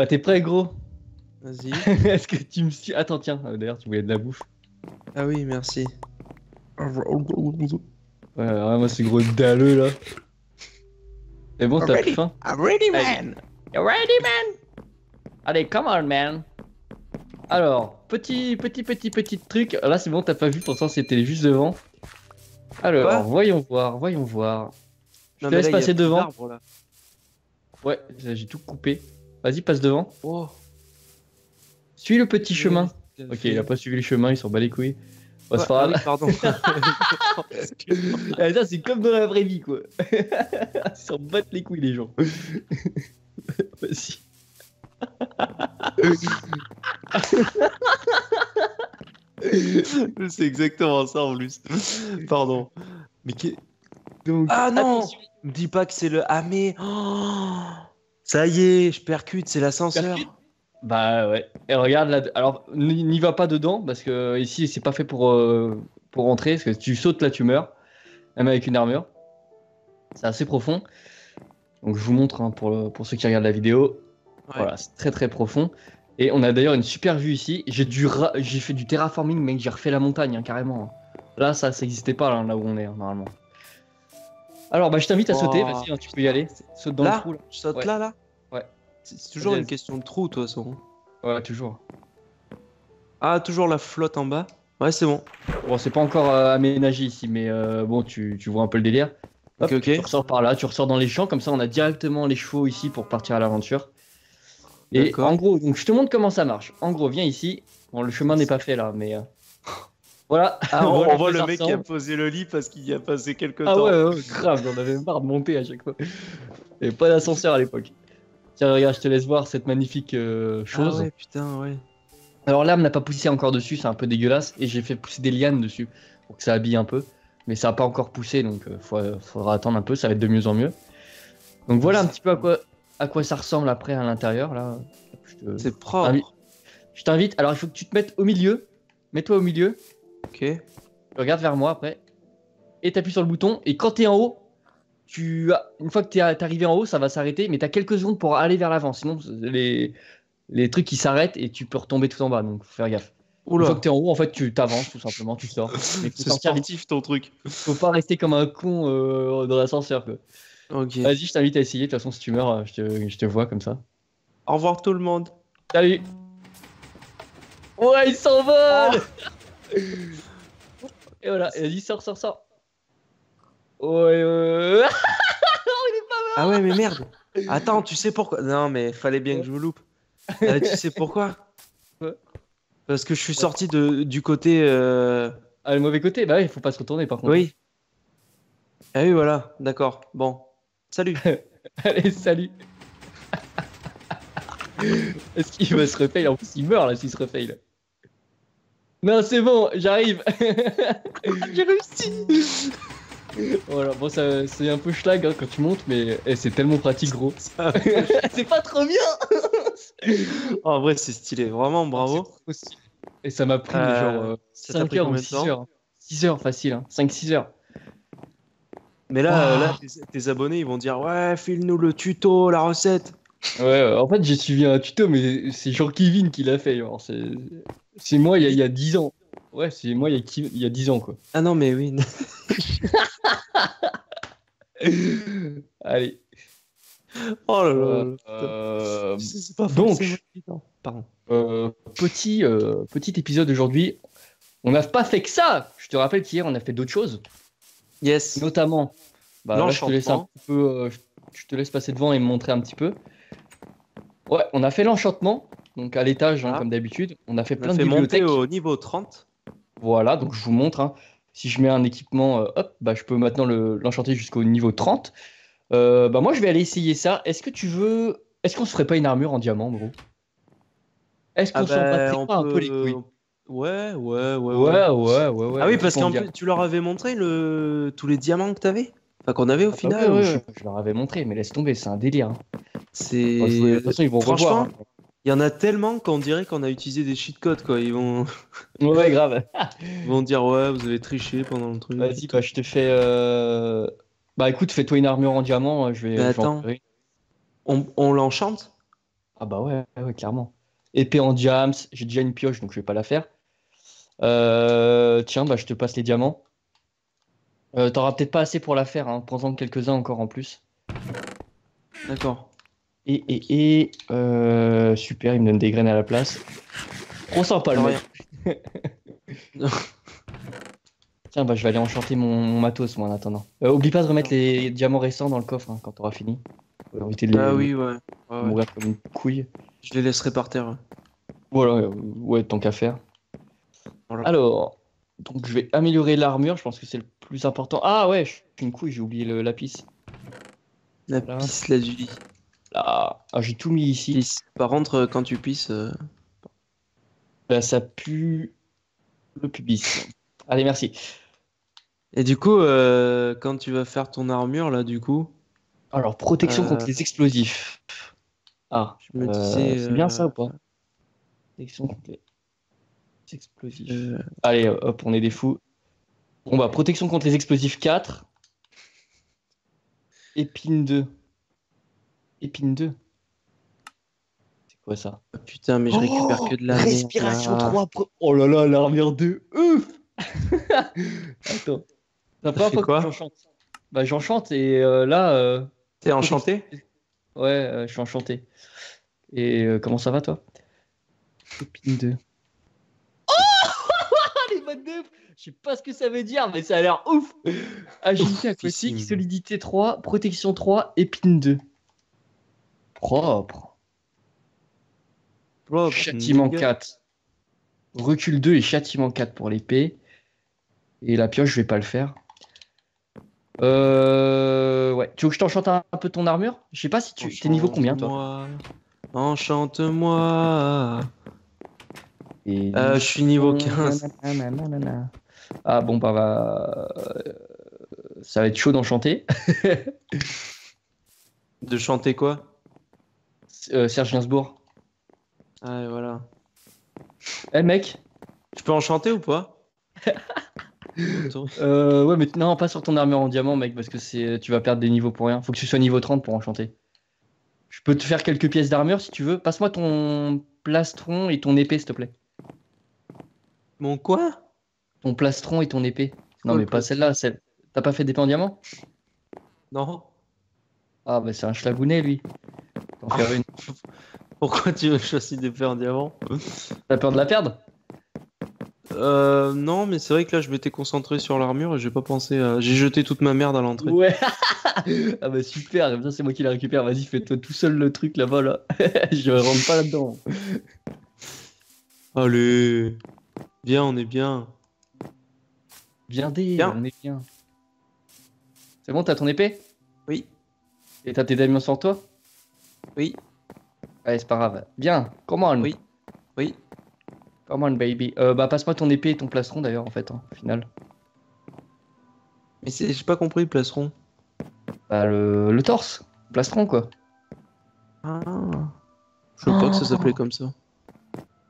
Ah, t'es prêt, gros? Vas-y. Est-ce que tu me suis. Attends, tiens, euh, d'ailleurs, tu voulais de la bouffe. Ah oui, merci. Ouais, ouais, moi, c'est gros dalleux là. C'est bon, t'as plus faim? I'm ready, man. You ready, man? Allez, come on, man. Alors, petit, petit, petit, petit truc. Là, c'est bon, t'as pas vu, pourtant, c'était juste devant. Alors, Quoi? voyons voir, voyons voir. Je Non, te laisse là, il y a passer devant. Ouais, j'ai tout coupé. Vas-y, passe devant. Oh. Suis le petit chemin. Ok, il a pas suivi le chemin, il s'en bat les couilles. Bah, Ouais, c'est pas ah grave. oui, pardon. Ah, ça, c'est comme dans la vraie vie, quoi. Ils s'en battent les couilles, les gens. Vas-y. c'est exactement ça en plus. Pardon. Mais que... Donc, Ah non. Me dis pas que c'est le. Ah mais. Oh ça y est, je percute, c'est l'ascenseur. Bah ouais. Et regarde là. Alors, n'y va pas dedans parce que ici, c'est pas fait pour, euh, pour rentrer. Parce que si tu sautes là, tu meurs. Même avec une armure. C'est assez profond. Donc, je vous montre hein, pour, le- pour ceux qui regardent la vidéo. Ouais. Voilà, c'est très très profond. Et on a d'ailleurs une super vue ici. J'ai j'ai fait du terraforming, mec. J'ai refait la montagne hein, carrément. Là, ça, ça existait pas là, là où on est hein, normalement. Alors, bah, je t'invite à sauter. Oh, Vas-y, hein, tu peux y aller. Saute dans Là le trou. Là. Ouais. là, là Ouais. C'est toujours une question de trou, de toute façon. Ouais, toujours. Ah, toujours la flotte en bas Ouais, c'est bon. Bon, c'est pas encore euh, aménagé ici, mais euh, bon, tu, tu vois un peu le délire. Hop, Ok, ok. Tu ressors par là, tu ressors dans les champs, comme ça on a directement les chevaux ici pour partir à l'aventure. Et en gros, donc je te montre comment ça marche. En gros, viens ici. Bon, le chemin n'est pas fait là, mais euh, voilà. Ah, on, Voilà on voit le mec qui a posé le lit parce qu'il y a passé quelques Ah temps. ouais, ouais, grave, j'en avais marre de monter à chaque fois. Et pas d'ascenseur à l'époque. Tiens, regarde, je te laisse voir cette magnifique euh, Ah chose. ouais, putain, ouais. Alors l'âme n'a pas poussé encore dessus, c'est un peu dégueulasse, et j'ai fait pousser des lianes dessus pour que ça habille un peu, mais ça n'a pas encore poussé, donc il faudra attendre un peu, ça va être de mieux en mieux. Donc voilà un petit peu à quoi, à quoi ça ressemble après à l'intérieur là. Te- C'est propre. Ah. Je t'invite, alors il faut que tu te mettes au milieu, mets-toi au milieu, Ok. regarde vers moi après, et t'appuies sur le bouton, et quand t'es en haut, tu as- une fois que t'es t'es arrivé en haut, ça va s'arrêter, mais t'as quelques secondes pour aller vers l'avant, sinon les, les trucs qui s'arrêtent et tu peux retomber tout en bas, donc faut faire gaffe. Une fois que t'es en haut, en fait, tu t'avances tout simplement, tu sors. C'est sportif ton truc. Faut pas rester comme un con euh, dans l'ascenseur. Vas-y, je t'invite à essayer. De toute façon, si tu meurs, je te, je te vois comme ça. Au revoir tout le monde. Salut Ouais, il s'envole Et voilà, et vas-y, sors, sors, sors. Ouais, ouais, ouais. Ah ouais, mais merde. Attends, tu sais pourquoi? Non, mais fallait bien que je me loupe. Euh, tu sais pourquoi? Parce que je suis sorti de, du côté. euh, Ah, le mauvais côté Bah oui, faut pas se retourner par contre. Oui. Ah oui, voilà. D'accord. Bon. Salut. Allez, salut Est-ce qu'il va se refail En plus, il meurt là s'il se refail. Non, c'est bon, j'arrive J'ai réussi. Voilà, bon, ça- c'est un peu schlag hein, quand tu montes, mais eh, c'est tellement pratique, gros. C'est pas trop bien Oh, en vrai, c'est stylé. Vraiment, bravo. Trop stylé. Et ça m'a pris Euh, genre euh, Ça t'a 5 pris heures ou combien de 6 temps heures. 6 heures facile, hein. 5-6 heures. Mais là, euh, là tes, tes abonnés, ils vont dire Ouais, file-nous le tuto, la recette. Ouais, en fait, j'ai suivi un tuto, mais c'est Jean-Kevin qui l'a fait. genre, C'est moi il y, a, il y a 10 ans. Ouais, c'est moi il y, a, il y a 10 ans, quoi. Ah non, mais oui. Allez. Oh là là. Euh, C'est pas donc. Pardon. Euh, petit, euh, petit épisode aujourd'hui. On n'a pas fait que ça. Je te rappelle qu'hier, on a fait d'autres choses. Yes. Notamment, bah, là, je te laisse un L'enchantement. petit peu, euh, je- te laisse passer devant et me montrer un petit peu. Ouais, on a fait l'enchantement, donc à l'étage, hein, Ah. comme d'habitude. On a fait On plein a de fait monter bibliothèques. au niveau 30. Voilà, donc je vous montre. hein. Si je mets un équipement, euh, hop, bah, je peux maintenant le- l'enchanter jusqu'au niveau 30. Euh, bah, moi, je vais aller essayer ça. Est-ce que tu veux. Est-ce qu'on se ferait pas une armure en diamant, gros? Est-ce qu'on Ah s'en bah, pas un peu les couilles? Ouais, ouais, ouais, ouais. Ouais, ouais. Ah oui, parce qu'en plus, tu leur avais montré le... tous les diamants que t'avais? Enfin, qu'on avait au Ah bah final. ouais, ou ouais, je- leur avais montré, mais laisse tomber, c'est un délire. hein. C'est. Enfin, je- de toute façon, ils vont Franchement, revoir. Il y en a tellement qu'on dirait qu'on a utilisé des cheat codes, quoi. Ils vont. Ouais, grave. Ils vont dire, ouais, vous avez triché pendant le truc. Vas-y, bah, je te fais. euh, Bah écoute, fais-toi une armure en diamant, je vais. Mais je vais en attends. on l'enchante? Ah bah ouais, ouais, clairement. Épée en diams, j'ai déjà une pioche donc je vais pas la faire. Euh, tiens, bah je te passe les diamants. Euh, T'auras peut-être pas assez pour la faire, hein. prends-en quelques-uns encore en plus. D'accord. Et, et, et euh, super, il me donne des graines à la place. Trop sympa le mec. Tiens, bah je vais aller enchanter mon, mon matos moi en attendant. Euh, oublie pas de remettre les diamants restants dans le coffre hein, quand t'auras fini. Éviter de les Ah oui, ouais. mourir comme une couille. Je les laisserai par terre. Voilà, euh, ouais, tant qu'à faire. Voilà. Alors, donc je vais améliorer l'armure, je pense que c'est le plus important. Ah ouais, je suis une couille, j'ai oublié le lapis. La Voilà. lazuli. Là, ah, j'ai tout mis ici. Par contre, euh, quand tu pisses, euh, Là, ça pue le pubis. Allez, merci. Et du coup, euh, quand tu vas faire ton armure, là, du coup, Alors, protection Euh, contre les explosifs. Ah, je me euh, disais. c'est bien euh, ça ou pas Protection contre les explosifs. euh, Allez, hop, on est des fous. Bon, bah, protection contre les explosifs 4. Épine 2. Épine 2. C'est quoi ça? Putain, mais je récupère que de la Oh, Respiration là. 3. pro- Oh là là, l'armure 2. Ouf Attends. La première fait fois quoi? que j'enchante. Bah, j'enchante et euh, là. euh, T'es enchanté? Ouais, euh, je suis enchanté. Et euh, comment ça va toi? Épine 2. Oh Les neuf Je sais pas ce que ça veut dire, mais ça a l'air ouf Agilité aquatique, solidité 3, protection 3, épine 2. Propre. Propre, Châtiment nigga. 4. Recul 2 et châtiment 4 pour l'épée. Et la pioche, je vais pas le faire. Euh... Ouais. Tu veux que je t'enchante un, peu ton armure? Je sais pas si tu... T'es niveau combien toi? Enchante-moi. Et- Euh, je suis niveau 15. Nanana. Ah bon bah, bah, euh, ça va être chaud d'enchanter. De chanter quoi? Serge Gainsbourg. Ah, voilà. Eh mec Je peux enchanter ou pas? Euh, Ouais mais non pas sur ton armure en diamant mec parce que c'est tu vas perdre des niveaux pour rien. Faut que tu sois niveau 30 pour enchanter. Je peux te faire quelques pièces d'armure si tu veux. Passe-moi ton plastron et ton épée s'il te plaît. Mon quoi? Ton plastron et ton épée. Non mais pas celle-là. Celle... T'as pas fait d'épée en diamant? Non Ah bah c'est un schlagounet lui. Pourquoi tu veux choisir des en diamant T'as peur de la perdre? Euh, non, mais c'est vrai que là, je m'étais concentré sur l'armure et j'ai pas pensé à... J'ai jeté toute ma merde à l'entrée. Ouais. ah bah super, comme ça c'est moi qui la récupère. Vas-y, fais-toi tout seul le truc là-bas là. Je rentre pas là-dedans. Allez Viens, on est bien. Viens dé, Bien. on est bien. C'est bon, t'as ton épée? Oui. Et t'as tes diamants sur toi? Oui. Allez, c'est pas grave. Bien, come on. Oui. Oui. Come on, baby. Euh, bah, passe-moi ton épée et ton plastron d'ailleurs, en fait, hein, au final. Mais c'est- j'ai pas compris, placeron. Bah, le, le torse. Plastron, quoi. Ah. Je sais pas que ça s'appelait comme ça.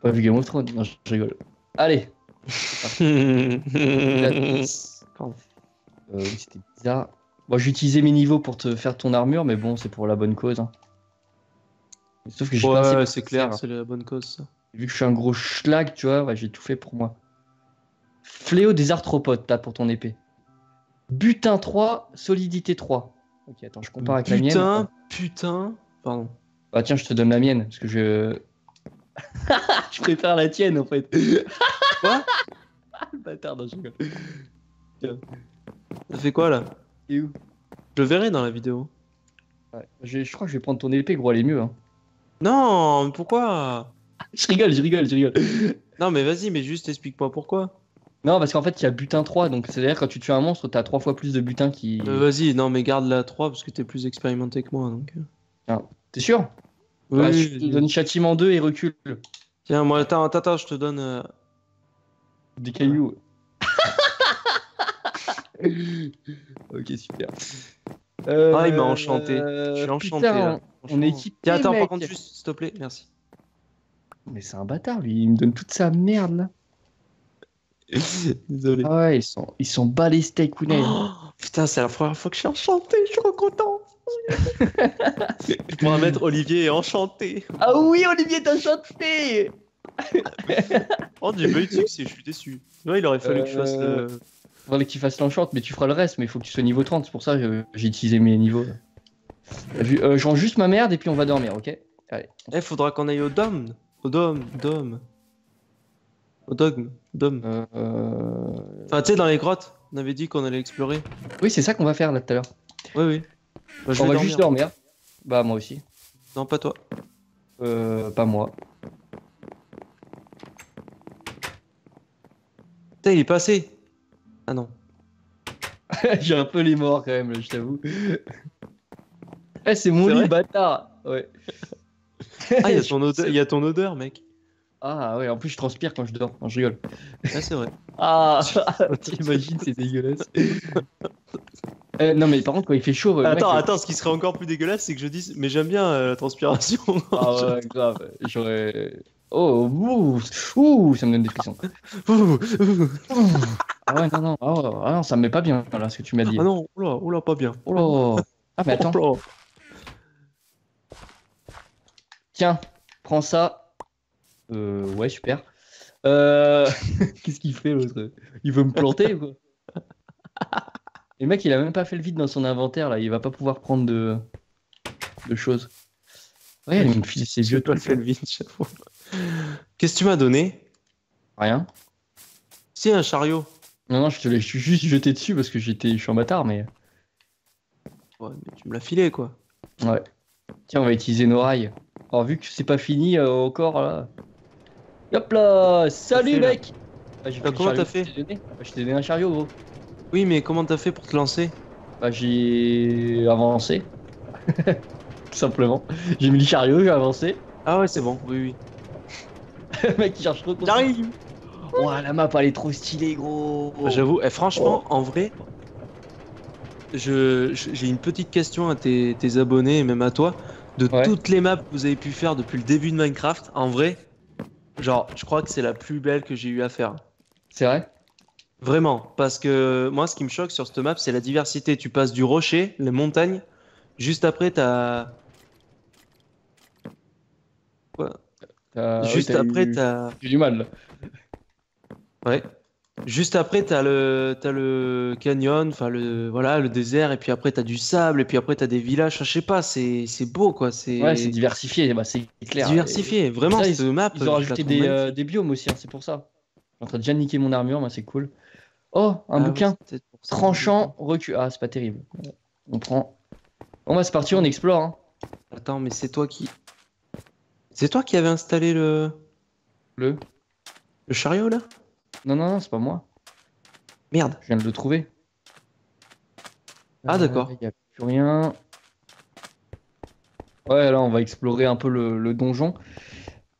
Pas vu Game of Thrones. Non, je rigole. Allez. Euh, c'était bizarre. Bon, j'ai utilisé mes niveaux pour te faire ton armure, mais bon, c'est pour la bonne cause. hein. Sauf que j'ai Ouais, c'est clair, faire. c'est la bonne cause, ça. Vu que je suis un gros schlag, tu vois, ouais, j'ai tout fait pour moi. Fléau des arthropodes, t'as pour ton épée. Butin 3, solidité 3. Ok, attends, je compare avec la mienne. Putain, putain. Pardon. Bah tiens, je te donne la mienne, parce que je... je préfère la tienne, en fait. Quoi? Le bâtard, non, je rigole. Ça fait quoi, là? Et où? Je le verrai dans la vidéo. Ouais, je, je crois que je vais prendre ton épée, gros, elle est mieux. Hein. Non, mais pourquoi? Je rigole, je rigole, je rigole. Non, mais vas-y, mais juste explique-moi pourquoi. Non, parce qu'en fait, il y a butin 3, donc c'est-à-dire quand tu tues un monstre, t'as 3 fois plus de butin qui... Euh, vas-y, non, mais garde la 3 parce que t'es plus expérimenté que moi. Donc... euh. T'es sûr? Oui, Ouais, Je te donne châtiment 2 et recul. Tiens, moi, attends, attends, je te donne. euh, Des cailloux. ok, super. Ah, il m'a enchanté. Je suis enchanté, là. On est équipé. Tiens, attends, mec. par contre, juste, s'il te plaît, merci. Mais c'est un bâtard, lui. Il me donne toute sa merde, là. Désolé. Ah ouais, ils sont, ils sont bas les steaks. Oh, putain, c'est la première fois que je suis enchanté, je suis trop content. Tu pourras mettre Olivier est enchanté. Ah oui, Olivier t'as chanté Oh, j'ai pas eu de succès, je suis déçu. Ouais, il aurait fallu que je fasse Euh, le. Faudrait que tu fasses l'enchante, mais tu feras le reste, mais il faut que tu sois niveau 30, c'est pour ça que euh, j'ai utilisé mes niveaux. Euh, Je range juste ma merde et puis on va dormir, ok? Eh, faudra qu'on aille au dôme. Au dôme, dôme. Au dogme, dôme. Euh, euh, Enfin, tu sais, dans les grottes, on avait dit qu'on allait explorer. Oui, c'est ça qu'on va faire là tout à l'heure. Oui, oui. Bah, je On va dormir. juste dormir. Bah, moi aussi. Non, pas toi. Euh, pas moi. Putain, il est passé. Ah non. j'ai un peu les morts quand même, là, je t'avoue. Eh, c'est mon lit, bâtard Ouais. Ah, il y a ton odeur, il y a ton odeur mec. Ah ouais, en plus je transpire quand je dors. Non, je rigole. Ah, c'est vrai. Ah, t'imagines, c'est dégueulasse. Euh, non, mais par contre, quand il fait chaud. attends, mec, attends, ce qui serait encore plus dégueulasse, c'est que je dise, mais j'aime bien euh, la transpiration. Ah ouais, grave. J'aurais. Oh, ouh, ouh, ça me donne des frissons. Ah ouais, non, non, ah ah non, ça me met pas bien là ce que tu m'as dit. ah non, oula, oula, pas bien. Oh là. Ah, mais attends, Oh là. Tiens, prends ça. Euh, ouais, super. Euh... Qu'est-ce qu'il fait l'autre? Il veut me planter ou quoi? Et le mec, il a même pas fait le vide dans son inventaire là, il va pas pouvoir prendre de, de choses. Ouais, il me file ses yeux tout fait le vide, j'avoue. Qu'est-ce que tu m'as donné? Rien. Si, un chariot. Non, non, je te l'ai juste jeté dessus parce que j'étais, je suis un bâtard, mais. Ouais, mais tu me l'as filé, quoi. Ouais. Tiens, on va utiliser nos rails. Alors, vu que c'est pas fini euh, encore là. Hop là Salut fait, mec bah, j'ai Bah, comment t'as fait que je t'ai donné. Bah, Je t'ai donné un chariot, gros. Oui, mais comment t'as fait pour te lancer? Bah, j'ai avancé. Tout simplement. J'ai mis le chariot, j'ai avancé. Ah ouais, c'est bon, oui, oui. mec, il cherche trop de J'arrive Oh, la map, elle est trop stylée, gros Bah, J'avoue, eh, franchement, en vrai, je- je- j'ai une petite question à tes, tes abonnés et même à toi. De Ouais. toutes les maps que vous avez pu faire depuis le début de Minecraft, en vrai, genre, je crois que c'est la plus belle que j'ai eu à faire. C'est vrai? Vraiment, parce que moi, ce qui me choque sur cette map, c'est la diversité. Tu passes du rocher, les montagnes, juste après, t'as. Quoi? T'as- oui, Juste après, eu- t'as. J'ai du mal, là. Ouais. Juste après, t'as le, canyon, enfin le, voilà, le désert, et puis après t'as du sable, et puis après t'as des villages. Enfin, je sais pas, c'est, beau quoi. C'est Ouais, c'est diversifié, bah, c'est clair. diversifié. Vraiment, cette map. Ils ont rajouté des, euh, des biomes aussi, hein, c'est pour ça. Je suis en train de déjà niquer mon armure, moi c'est cool. Oh, un Ah bouquin. ça. Tranchant, recul. Ah, c'est pas terrible. On prend. Bon, bah c'est parti, on explore. Hein. Attends, mais c'est toi qui. C'est toi qui avais installé le, Le. le chariot là? Non, non, non, c'est pas moi. Merde. Je viens de le trouver. Ah, d'accord. Il a plus rien. Ouais, là, on va explorer un peu le, le donjon.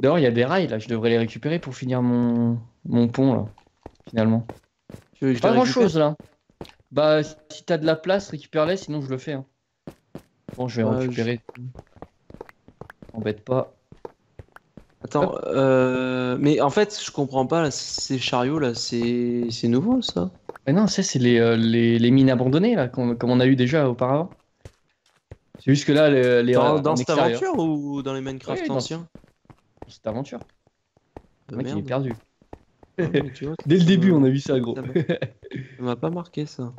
D'ailleurs, il y a des rails là, je devrais les récupérer pour finir mon, mon pont là, finalement. Que je Pas les grand récupère chose là. Bah, si t'as de la place, récupère-les, sinon je le fais. hein. Bon, je vais Ouais, récupérer. Embête pas. Attends, euh... mais en fait, je comprends pas là, ces chariots là, c'est, nouveau ça? Mais non, ça, c'est les, euh, les, les mines abandonnées là, comme, comme on a eu déjà auparavant. C'est juste que là, les, les Dans, cette aventure ou dans les Minecraft Oui, dans- anciens? cette aventure. Le mec, il est perdu. Ah, vois, Dès le début, on a vu ça, gros. ça m'a- pas marqué ça.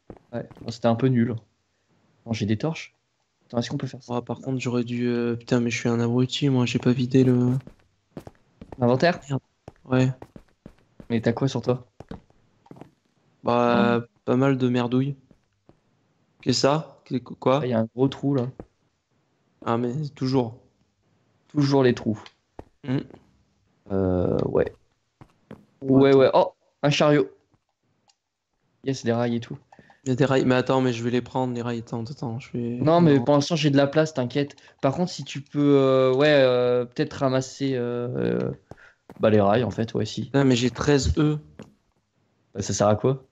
Ouais, c'était un peu nul. J'ai des torches. Attends, est-ce qu'on peut faire ça Ouais, par contre, j'aurais dû. euh, Putain, mais je suis un abruti, moi, j'ai pas vidé le. Inventaire Ouais. Mais t'as quoi sur toi Bah, pas mal de merdouilles. Qu'est-ce que ça Quoi Ah, Il y a un gros trou là. Ah, mais toujours. Toujours les trous. Hmm. Euh, ouais. Ouais, ouais. Oh, un chariot. Yes, des rails et tout. Il y a des rails. Mais attends, mais je vais les prendre, les rails. Attends, attends, je vais. Non, mais pour l'instant, j'ai de la place, t'inquiète. Par contre, si tu peux, euh, ouais, euh, peut-être ramasser euh, bah, les rails, en fait, ouais, si. Putain, mais j'ai 13 E. Bah, ça sert à quoi?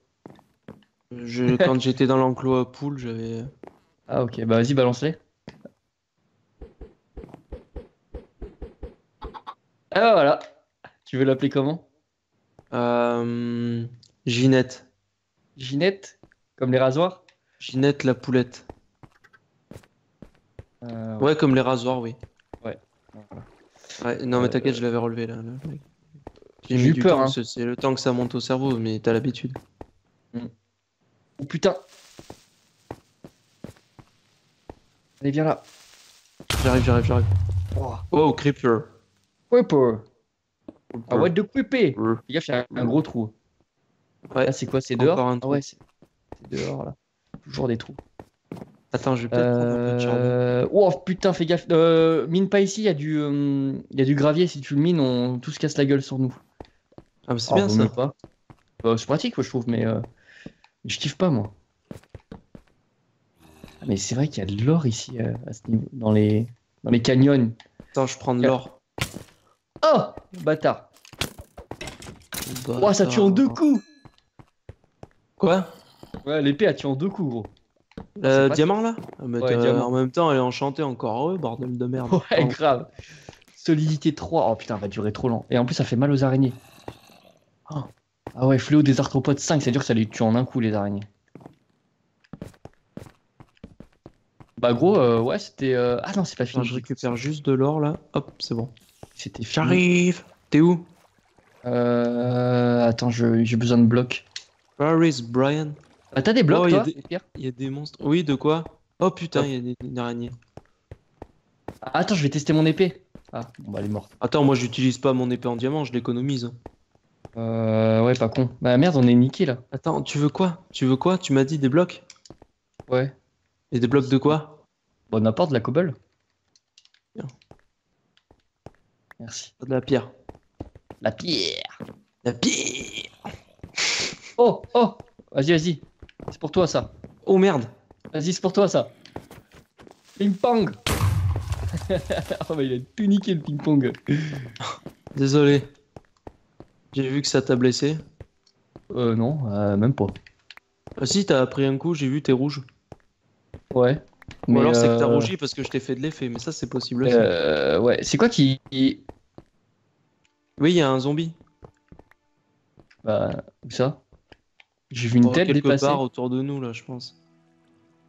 Je... Quand j'étais dans l'enclos à poule, j'avais. Ah, ok, bah vas-y, balance-les. Ah, bah, voilà. Tu veux l'appeler comment? Euh... Ginette. Ginette? Comme les rasoirs? Ginette la poulette. Ouais, comme les rasoirs, oui. Ouais. Ouais, non, mais Euh, t'inquiète, je l'avais relevé là. là. J'ai eu peur, hein. c'est- le temps que ça monte au cerveau, mais t'as l'habitude. Oh putain Allez, viens là. J'arrive, j'arrive, j'arrive. Oh, Oh, creeper. Creeper Ah ouais, de creeper? Fais gaffe, il y a un gros trou. Ouais. C'est quoi C'est dehors? un Ah ouais, c'est dehors là. Toujours des trous. Attends, je vais peut-être prendre un peu de charbon. Euh... Oh putain, fais gaffe. Euh, mine pas ici, il y, a du, euh, y a du gravier. Si tu le mines, on tout se casse la gueule sur nous. Ah, mais c'est Oh, bien ça. pas. Bah, c'est pratique, moi, je trouve, mais euh, je kiffe pas, moi. Ah, Mais c'est vrai qu'il y a de l'or ici, euh, à ce niveau, dans les, dans les canyons. Attends, je prends de l'or. Oh Bâtard Oh, ça tue en deux coups Quoi? Ouais, l'épée, elle tue en deux coups, gros. Pas- diamant là mais Ouais, diamant. En même temps, elle est enchantée encore heureux, bordel de merde. Ouais, grave. Solidité 3. Oh putain, elle va durer trop lent. Et en plus, ça fait mal aux araignées. Oh. Ah ouais, fléau des arthropodes 5, c'est dur que ça les tue en un coup, les araignées. Bah, gros, euh, ouais, c'était. euh, Ah non, c'est pas Attends, fini. je récupère juste de l'or là. Hop, c'est bon. C'était fini. J'arrive. T'es où? Euh. Attends, je- j'ai besoin de blocs. Where is Brian? Ah, t'as des blocs, Oh, y a toi des- Pierre? Il y a des monstres. Oui, de quoi? Oh putain, il y a des, une araignée. Ah, Attends, je vais tester mon épée. Ah, bon, bah, elle est morte. Attends, moi j'utilise pas mon épée en diamant, je l'économise. hein. Euh. Ouais, pas con. Bah, merde, on est niqué là. Attends, tu veux quoi? Tu veux quoi? Tu m'as dit des blocs? Ouais. Et des blocs de quoi? Bon, n'importe, la cobble. Bien. Merci. De la pierre. La pierre. La pierre Oh, oh Vas-y, vas-y. C'est pour toi, ça. Oh merde Vas-y, c'est pour toi, ça. Ping-pong Oh, bah, il a tout niqué, le ping-pong. Désolé. J'ai vu que ça t'a blessé. Euh, non, euh, même pas. Ah si, t'as pris un coup, j'ai vu, t'es rouge. Ouais. Ou alors c'est que t'as euh, rougi parce que je t'ai fait de l'effet, mais ça c'est possible aussi. Euh, ouais, c'est quoi qui. qui- Oui, il y a un zombie. Bah, où ça? J'ai vu une Oh, tête quelque dépasser. part autour de nous là, je pense.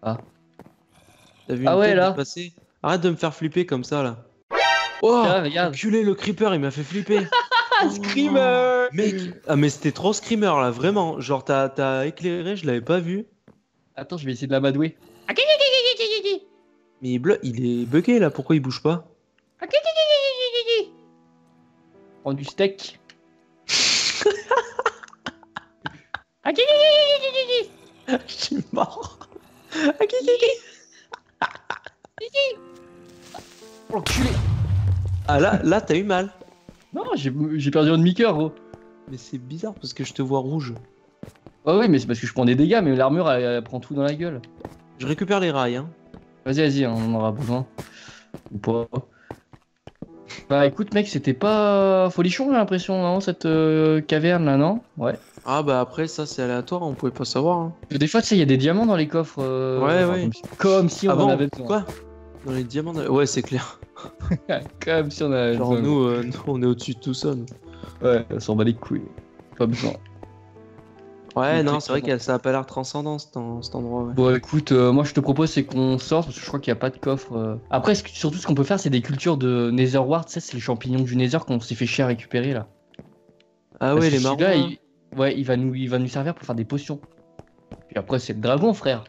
Ah. T'as vu une Ah ouais, tête là. dépasser? Arrête de me faire flipper comme ça là. Oh Regarde, regarde. Enculé le creeper, il m'a fait flipper. Screamer Mec, ah mais c'était trop screamer là, vraiment. Genre t'as éclairé, je l'avais pas vu. Attends, je vais essayer de l'amadouer. Mais il, bleu- il est bugué là, pourquoi il bouge pas? Prends du steak. Je Oh, l'enculé Ah là, là t'as eu mal. Non, j'ai j'ai perdu un demi-cœur, gros. Mais c'est bizarre parce que je te vois rouge. Ah oui, mais c'est parce que je prends des dégâts, mais l'armure, elle, elle prend tout dans la gueule. Je récupère les rails, hein. Vas-y, vas-y, on en aura besoin. Ou pas. Bah écoute, mec, c'était pas folichon, j'ai l'impression, non, cette euh, caverne là, non? Ouais. Ah bah après ça c'est aléatoire, on pouvait pas savoir. Hein. Des fois, tu sais, il y a des diamants dans les coffres. euh, Ouais, enfin, ouais. Comme si, comme si on Ah en avait besoin. Quoi? Dans les diamants Ouais c'est clair. Comme si on avait Genre nous, euh, nous, on est au-dessus de tout ça. nous. Ouais, on s'en bat les couilles. Pas besoin. Ouais non c'est vrai que ça a pas l'air transcendant cet, en- cet endroit. Ouais. Bon, écoute, euh, moi je te propose, c'est qu'on sorte, parce que je crois qu'il n'y a pas de coffre. euh. Après, ce que- surtout, ce qu'on peut faire, c'est des cultures de Netherward. Tu sais, c'est les champignons du Nether qu'on s'est fait chier à récupérer là. Ah Parce ouais les marrons. il... Ouais, il va, nous, il va nous servir pour faire des potions. Puis après, c'est le dragon, frère.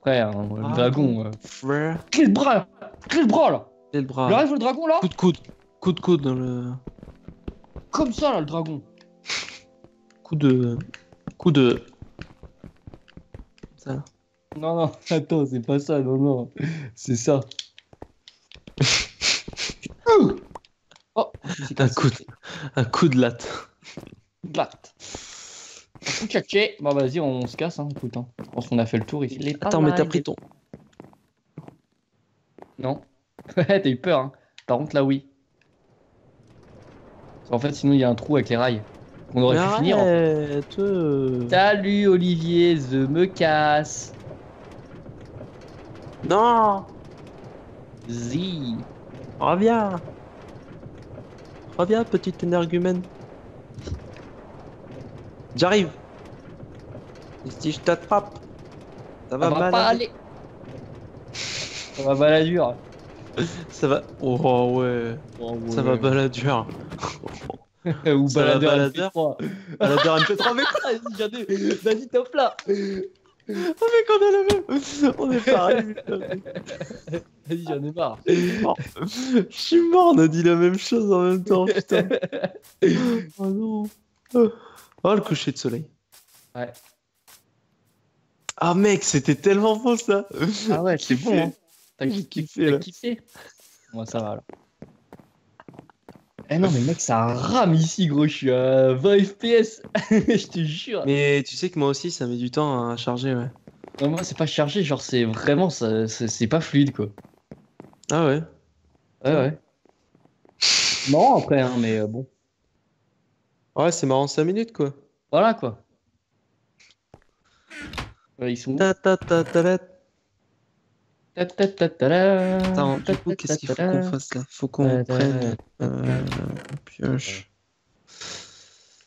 Frère, hein, le Ah, dragon. euh. Frère. Clé de bras là Clé de bras là Et le bras. Il arrive le dragon là Coup de coude. Coup de coude dans le. Comme ça là, le dragon. Coup de. Coup de. Ça. Non, non, attends, c'est pas ça, non, non. C'est ça. oh, c'est Un coup de, un coup de latte. Glatt. Tchaké. Bon, vas-y, on se casse, hein, écoute. Hein. Je pense qu'on a fait le tour ici. Attends, mais t'as pris ton. Non. Ouais, t'as eu peur, hein. Par contre, là, oui. Qu'en fait, sinon, il y a un trou avec les rails. On aurait pu finir. en fait. Euh. Salut, Olivier, je me casse. Non Zi. Reviens Reviens, petite énergumène. J'arrive Et si je t'attrape Ça va Ça va mal pas aller aller. Ça va mal à dur. Ça va. Oh ouais. Ça va baladeur. Ou Ça va, baladeur. MP3. Baladeur MP3, mais quoi Vas-y, j'en ai- Vas-y, top là. Oh mec, on a la même. On est pareil. Vas-y, j'en ai marre. Je suis mort, on a dit la même chose en même temps, putain. Oh non. Oh, le coucher de soleil. Ouais. Ah mec, c'était tellement beau ça. Ah ouais, c'est bon. Hein. T'as kiffé, kiffé, t'as là. kiffé Moi, ça va alors. Eh non, mais mec, ça rame ici, gros. Je suis à 20 FPS. je te jure. Mais tu sais que moi aussi, ça met du temps à charger, ouais. Non, moi, c'est pas chargé. Genre, c'est vraiment. ça- C'est pas fluide, quoi. Ah ouais. Ouais, ouais. Non, après, hein, mais euh, bon. Ouais, c'est marrant 5 minutes quoi. Voilà, quoi. Ouais, ils sont où Ta ta ta ta ta. Ta ta ta ta la. Attends, Ta du coup, ta qu'est-ce qu'il faut qu'on fasse là? Faut qu'on prenne euh, une pioche.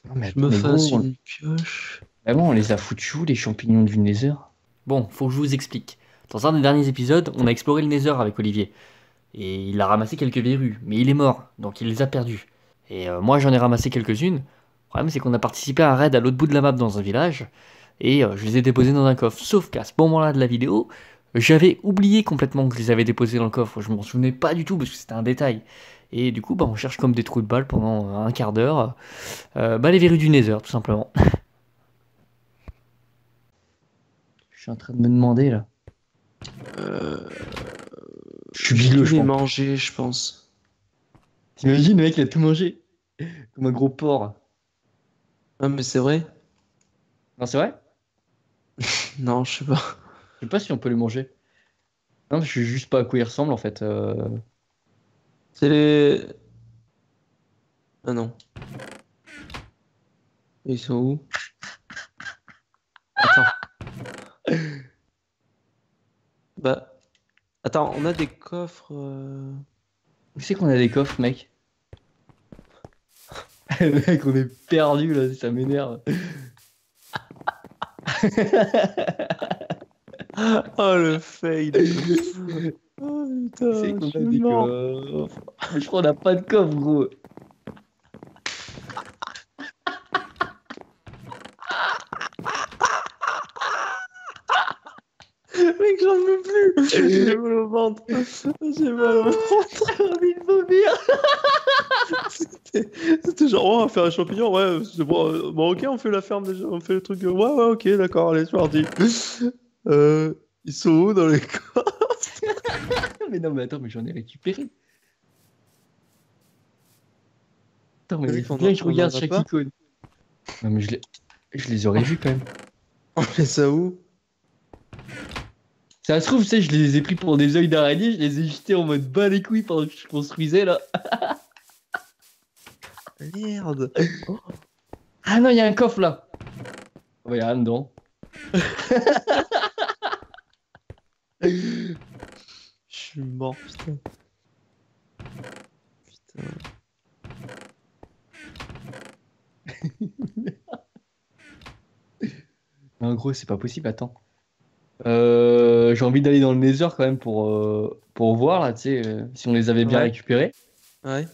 Non, mais Je me fasse bon, une pioche. Vraiment, on les a foutus où, les champignons du Nether? Bon, faut que je vous explique. Dans un des derniers épisodes, on a exploré le Nether avec Olivier. Et il a ramassé quelques verrues, mais il est mort, donc il les a perdues. Et euh, moi j'en ai ramassé quelques-unes. Le problème c'est qu'on a participé à un raid à l'autre bout de la map dans un village, et euh, je les ai déposés dans un coffre. Sauf qu'à ce moment-là de la vidéo, j'avais oublié complètement que je les avais déposés dans le coffre. Je m'en souvenais pas du tout parce que c'était un détail. Et du coup, bah, on cherche comme des trous de balles pendant euh, un quart d'heure. euh, bah, les verrues du Nether, tout simplement. Je suis en train de me demander, là. Euh, Je suis bileux, je vais pense. manger, je pense. T'imagines, le mec, il a tout mangé. Comme un gros porc. Ah, mais c'est vrai Non, c'est vrai? Non, je sais pas. Je sais pas si on peut les manger. Non, je sais juste pas à quoi ils ressemblent, en fait. euh. C'est les. Ah non. Ils sont où? Attends. Bah. Attends, on a des coffres. euh, Où c'est qu'on a des coffres, mec? Mec, on est perdu, là, ça m'énerve. Oh le fail. Oh putain, C'est qu'on a. Je crois qu'on a pas de coffre, gros. Mec, j'en peux plus. J'ai mal au ventre. J'ai mal au ventre. J'ai envie de vomir. Genre, ouais, on va faire un champignon, ouais, c'est bon, euh, bon, ok, on fait la ferme déjà, on fait le truc, ouais, ouais, ok, d'accord, allez, c'est parti. Euh, ils sont où dans les coffres Mais non, mais attends, mais j'en ai récupéré. Attends, mais bien je regarde chaque pas? icône. Non, mais je les, je les aurais vus quand même. On met ça où? Ça se trouve, tu sais, je les ai pris pour des œils d'araignée, je les ai jetés en mode bas les couilles pendant que je construisais là. Merde Ah non, il y a un coffre là. Oh, il y a rien dedans. Je suis mort, putain. Putain. En gros, c'est pas possible, attends. Euh, J'ai envie d'aller dans le Nether quand même pour, euh, pour voir là, tu sais, euh, si on les avait bien Ouais. récupérés. Ouais